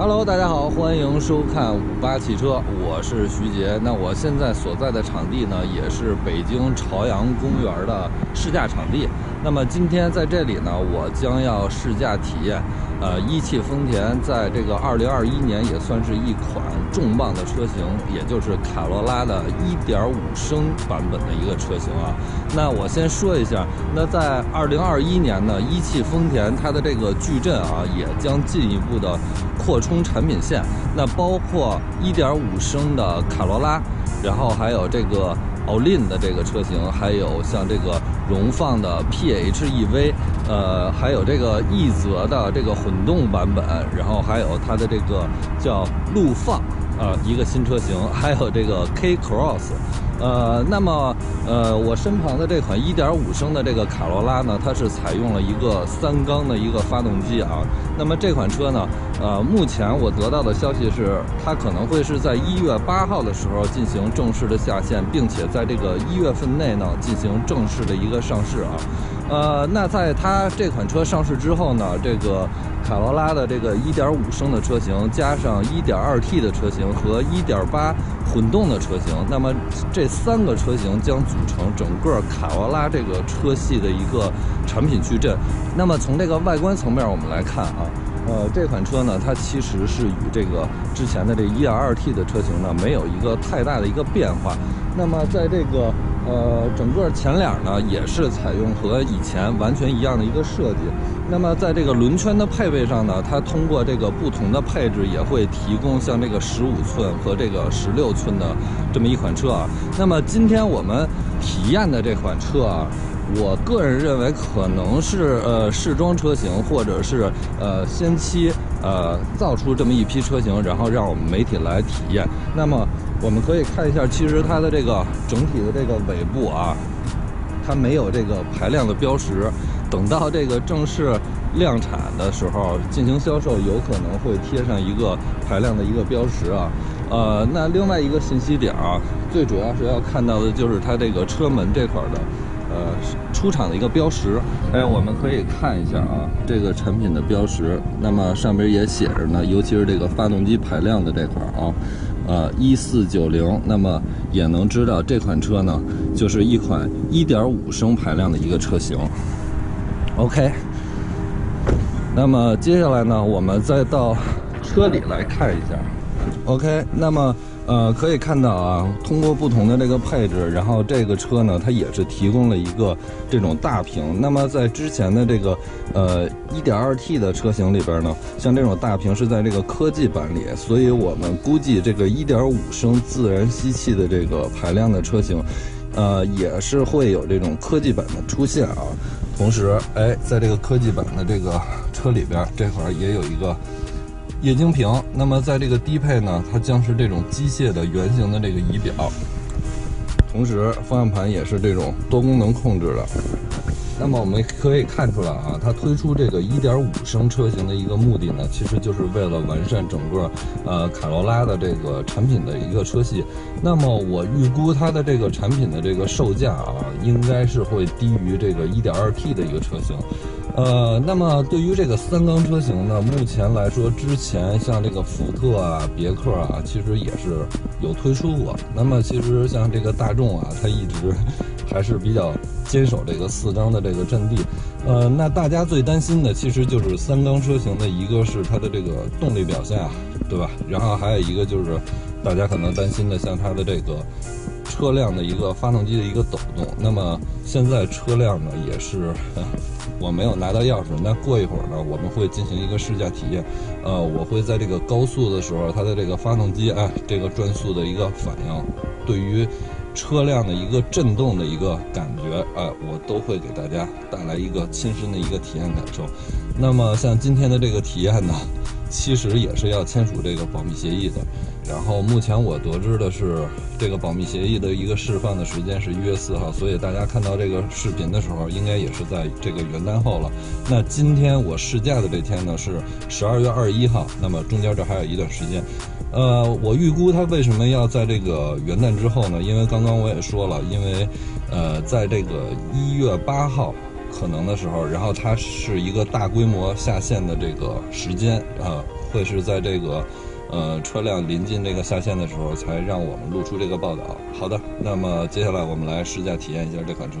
Hello，大家好，欢迎收看五八汽车，我是徐杰。那我现在所在的场地呢，也是北京朝阳公园的试驾场地。那么今天在这里呢，我将要试驾体验，呃，一汽丰田在这个2021年也算是一款重磅的车型，也就是卡罗拉的1.5升版本的一个车型啊。那我先说一下，那在2021年呢，一汽丰田它的这个矩阵啊，也将进一步的扩充。产品线，那包括1.5升的卡罗拉，然后还有这个奥林的这个车型，还有像这个荣放的 PHEV，呃，还有这个奕泽的这个混动版本，然后还有它的这个叫陆放，呃，一个新车型，还有这个 K Cross。呃，那么，呃，我身旁的这款1.5升的这个卡罗拉呢，它是采用了一个三缸的一个发动机啊。那么这款车呢，呃，目前我得到的消息是，它可能会是在一月八号的时候进行正式的下线，并且在这个一月份内呢进行正式的一个上市啊。呃，那在它这款车上市之后呢，这个卡罗拉的这个1.5升的车型，加上 1.2T 的车型和1.8混动的车型，那么这三个车型将组成整个卡罗拉这个车系的一个产品矩阵。那么从这个外观层面我们来看啊，呃，这款车呢，它其实是与这个之前的这 1.2T 的车型呢没有一个太大的一个变化。那么在这个呃，整个前脸呢也是采用和以前完全一样的一个设计。那么在这个轮圈的配备上呢，它通过这个不同的配置也会提供像这个十五寸和这个十六寸的这么一款车啊。那么今天我们体验的这款车啊，我个人认为可能是呃试装车型，或者是呃先期呃造出这么一批车型，然后让我们媒体来体验。那么。我们可以看一下，其实它的这个整体的这个尾部啊，它没有这个排量的标识。等到这个正式量产的时候进行销售，有可能会贴上一个排量的一个标识啊。呃，那另外一个信息点啊，最主要是要看到的就是它这个车门这块的呃出厂的一个标识。哎，我们可以看一下啊，这个产品的标识，那么上边也写着呢，尤其是这个发动机排量的这块啊。呃，一四九零，那么也能知道这款车呢，就是一款一点五升排量的一个车型。OK，那么接下来呢，我们再到车里来看一下。OK，那么。呃，可以看到啊，通过不同的这个配置，然后这个车呢，它也是提供了一个这种大屏。那么在之前的这个呃 1.2T 的车型里边呢，像这种大屏是在这个科技版里，所以我们估计这个1.5升自然吸气的这个排量的车型，呃，也是会有这种科技版的出现啊。同时，哎，在这个科技版的这个车里边，这块也有一个。液晶屏，那么在这个低配呢，它将是这种机械的圆形的这个仪表，同时方向盘也是这种多功能控制的。那么我们可以看出来啊，它推出这个1.5升车型的一个目的呢，其实就是为了完善整个呃卡罗拉的这个产品的一个车系。那么我预估它的这个产品的这个售价啊，应该是会低于这个 1.2T 的一个车型。呃，那么对于这个三缸车型呢，目前来说，之前像这个福特啊、别克啊，其实也是有推出过。那么其实像这个大众啊，它一直还是比较坚守这个四缸的这这个阵地。呃，那大家最担心的其实就是三缸车型的一个是它的这个动力表现啊，对吧？然后还有一个就是大家可能担心的，像它的这个。车辆的一个发动机的一个抖动，那么现在车辆呢也是，我没有拿到钥匙，那过一会儿呢我们会进行一个试驾体验，呃，我会在这个高速的时候，它的这个发动机啊，这个转速的一个反应，对于车辆的一个震动的一个感觉，哎，我都会给大家带来一个亲身的一个体验感受。那么像今天的这个体验呢，其实也是要签署这个保密协议的。然后目前我得知的是，这个保密协议的一个释放的时间是一月四号，所以大家看到这个视频的时候，应该也是在这个元旦后了。那今天我试驾的这天呢是十二月二十一号，那么中间这还有一段时间。呃，我预估它为什么要在这个元旦之后呢？因为刚刚我也说了，因为呃，在这个一月八号。可能的时候，然后它是一个大规模下线的这个时间啊，会是在这个呃车辆临近这个下线的时候，才让我们露出这个报道。好的，那么接下来我们来试驾体验一下这款车。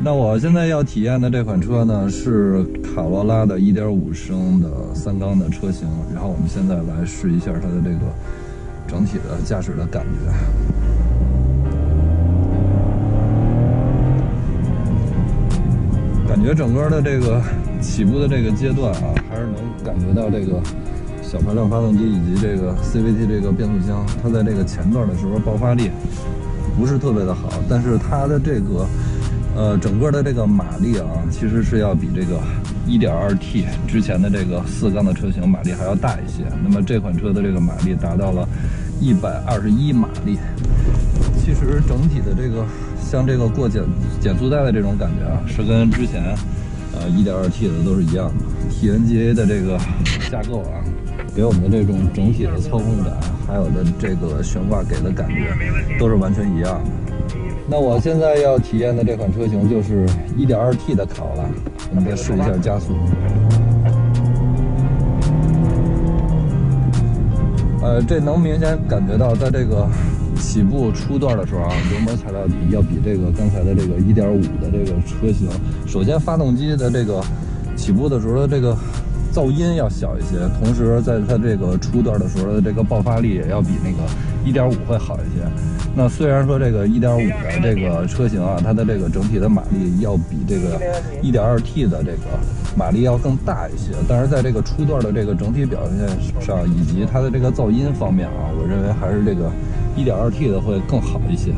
那我现在要体验的这款车呢，是卡罗拉的1.5升的三缸的车型。然后我们现在来试一下它的这个整体的驾驶的感觉。感觉整个的这个起步的这个阶段啊，还是能感觉到这个小排量发动机以及这个 CVT 这个变速箱，它在这个前段的时候爆发力不是特别的好，但是它的这个。呃，整个的这个马力啊，其实是要比这个 1.2T 之前的这个四缸的车型马力还要大一些。那么这款车的这个马力达到了121马力。其实整体的这个像这个过减减速带的这种感觉啊，是跟之前呃 1.2T 的都是一样的。TNGA 的这个架构啊，给我们的这种整体的操控感，还有的这个悬挂给的感觉，都是完全一样的。那我现在要体验的这款车型就是 1.2T 的卡罗拉，我们再试一下加速。呃，这能明显感觉到，在这个起步初段的时候啊，油门踩到底要比这个刚才的这个1.5的这个车型，首先发动机的这个起步的时候的这个噪音要小一些，同时在它这个初段的时候的这个爆发力也要比那个1.5会好一些。那虽然说这个1.5的这个车型啊，它的这个整体的马力要比这个 1.2T 的这个马力要更大一些，但是在这个初段的这个整体表现上，以及它的这个噪音方面啊，我认为还是这个 1.2T 的会更好一些。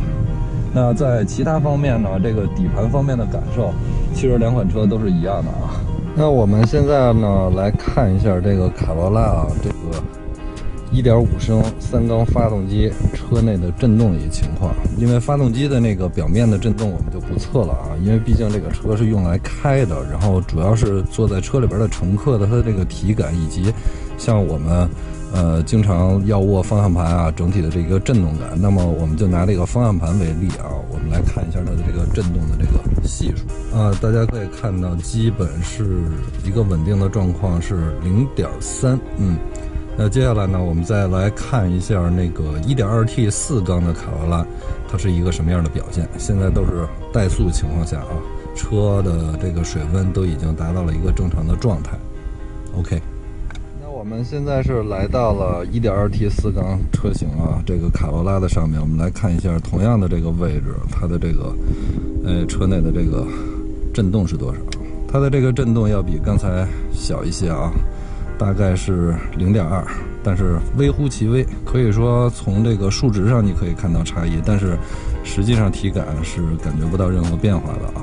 那在其他方面呢，这个底盘方面的感受，其实两款车都是一样的啊。那我们现在呢来看一下这个卡罗拉啊，这个。1.5升三缸发动机车内的震动一情况，因为发动机的那个表面的震动我们就不测了啊，因为毕竟这个车是用来开的，然后主要是坐在车里边的乘客的他的这个体感，以及像我们呃经常要握方向盘啊，整体的这个震动感。那么我们就拿这个方向盘为例啊，我们来看一下它的这个震动的这个系数啊，大家可以看到，基本是一个稳定的状况是0.3，嗯。那接下来呢，我们再来看一下那个 1.2T 四缸的卡罗拉，它是一个什么样的表现？现在都是怠速情况下啊，车的这个水温都已经达到了一个正常的状态。OK，那我们现在是来到了 1.2T 四缸车型啊，这个卡罗拉的上面，我们来看一下同样的这个位置，它的这个呃车内的这个震动是多少？它的这个震动要比刚才小一些啊。大概是零点二，但是微乎其微，可以说从这个数值上你可以看到差异，但是实际上体感是感觉不到任何变化的啊。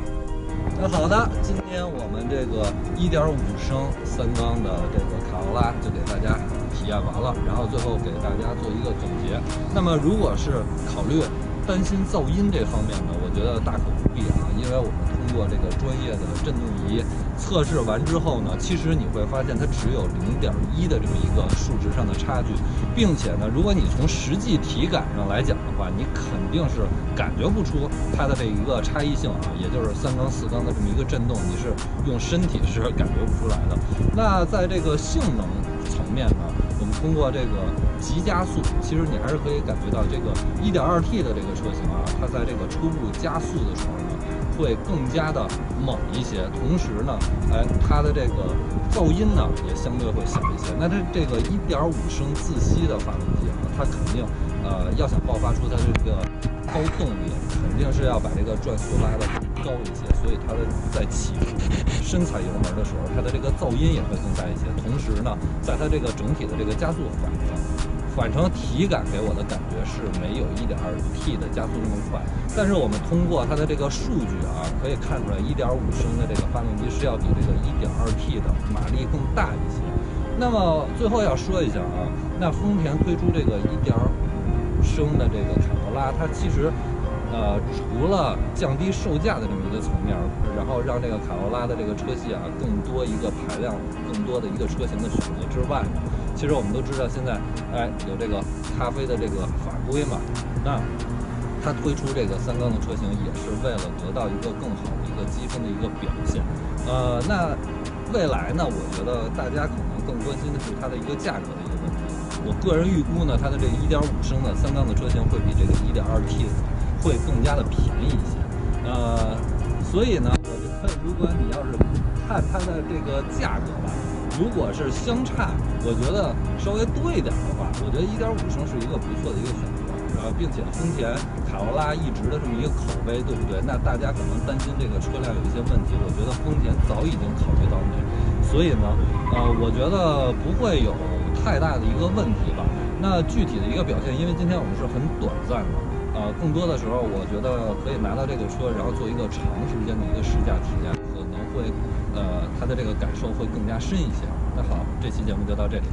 那好的，今天我们这个一点五升三缸的这个卡罗拉就给大家体验完了，然后最后给大家做一个总结。那么如果是考虑担心噪音这方面呢，我觉得大可不必啊，因为我们。做这个专业的震动仪测试完之后呢，其实你会发现它只有零点一的这么一个数值上的差距，并且呢，如果你从实际体感上来讲的话，你肯定是感觉不出它的这一个差异性啊，也就是三缸四缸的这么一个震动，你是用身体是感觉不出来的。那在这个性能层面呢，我们通过这个急加速，其实你还是可以感觉到这个一点二 T 的这个车型啊，它在这个初步加速的时候呢。会更加的猛一些，同时呢，哎，它的这个噪音呢也相对会小一些。那它这个1.5升自吸的发动机啊，它肯定，呃，要想爆发出它这个高动力，肯定是要把这个转速拉得高一些。所以它的在起步、深踩油门的时候，它的这个噪音也会更大一些。同时呢，在它这个整体的这个加速反应。反程体感给我的感觉是没有 1.2T 的加速那么快，但是我们通过它的这个数据啊，可以看出来1.5升的这个发动机是要比这个 1.2T 的马力更大一些。那么最后要说一下啊，那丰田推出这个1.5升的这个卡罗拉，它其实呃除了降低售价的这么一个层面，然后让这个卡罗拉的这个车系啊更多一个排量、更多的一个车型的选择之外呢。其实我们都知道，现在哎有这个咖啡的这个法规嘛，那它推出这个三缸的车型，也是为了得到一个更好的一个积分的一个表现。呃，那未来呢，我觉得大家可能更关心的是它的一个价格的一个问题。我个人预估呢，它的这个1.5升的三缸的车型会比这个 1.2T 会更加的便宜一些。呃，所以呢，我觉得如果你要是看它的这个价格吧，如果是相差，我觉得稍微多一点的话，我觉得1.5升是一个不错的一个选择。呃，并且丰田卡罗拉一直的这么一个口碑，对不对？那大家可能担心这个车辆有一些问题，我觉得丰田早已经考虑到内，所以呢，呃，我觉得不会有太大的一个问题吧。那具体的一个表现，因为今天我们是很短暂的，呃，更多的时候我觉得可以拿到这个车，然后做一个长时间的一个试驾体验，可能会，呃，它的这个感受会更加深一些。那好，这期节目就到这里。